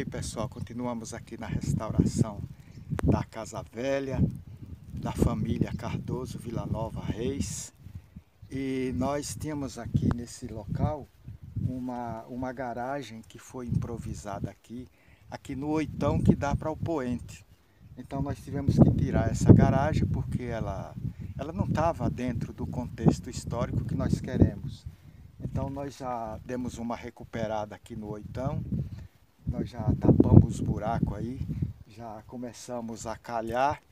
E pessoal, continuamos aqui na restauração da Casa Velha, da família Cardoso Vila Nova Reis. E nós tínhamos aqui nesse local uma, uma garagem que foi improvisada aqui, aqui no oitão que dá para o poente. Então nós tivemos que tirar essa garagem porque ela, ela não estava dentro do contexto histórico que nós queremos. Então nós já demos uma recuperada aqui no oitão já tapamos os buracos aí, já começamos a calhar,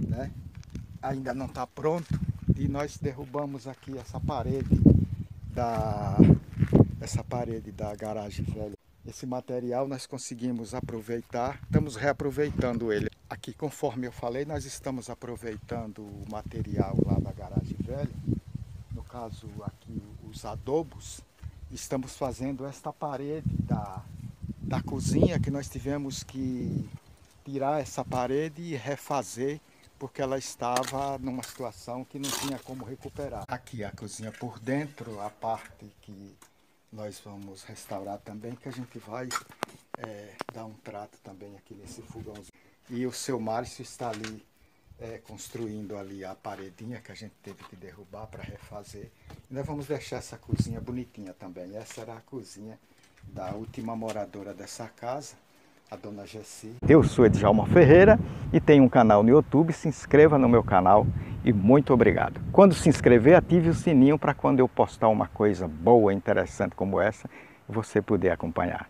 né? Ainda não está pronto e nós derrubamos aqui essa parede da essa parede da garagem velha. Esse material nós conseguimos aproveitar, estamos reaproveitando ele. Aqui, conforme eu falei, nós estamos aproveitando o material lá da garagem velha. No caso aqui, os adobos. Estamos fazendo esta parede da da cozinha que nós tivemos que tirar essa parede e refazer porque ela estava numa situação que não tinha como recuperar. Aqui a cozinha por dentro, a parte que nós vamos restaurar também, que a gente vai é, dar um trato também aqui nesse fogãozinho. E o seu Márcio está ali é, construindo ali a paredinha que a gente teve que derrubar para refazer. E nós vamos deixar essa cozinha bonitinha também. Essa era a cozinha da última moradora dessa casa, a dona Jessi. Eu sou Edjalma Ferreira e tenho um canal no YouTube. Se inscreva no meu canal e muito obrigado. Quando se inscrever, ative o sininho para quando eu postar uma coisa boa, interessante como essa, você poder acompanhar.